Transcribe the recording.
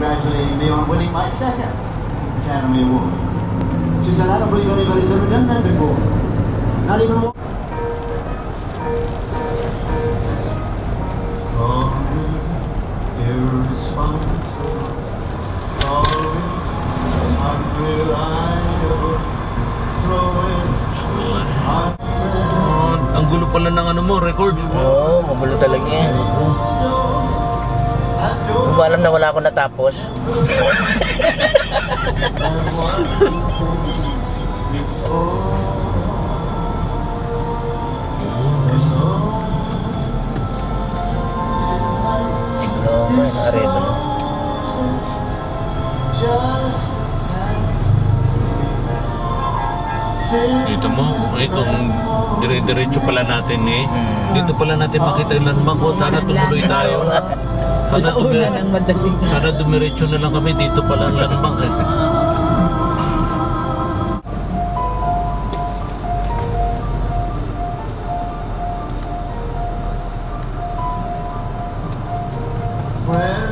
congratulating me on winning my second Academy Award. She said, I don't believe anybody's ever done that before. Not even one. Call me irresponsible. Call me unreliable. Throwing my Oh, ang gulo pala ng ano mo, record. Oo, magulo talaga yan. Alam na wala ako natapos. Siguro, may nakareto na. Dito mo, kung dire-diretso pala natin eh. Hmm. Dito pala natin makita yung landmark ko. Sana tumuloy tayo. Sana, dumi- sana dumiretso na lang kami. Dito pala ang landmark eh. When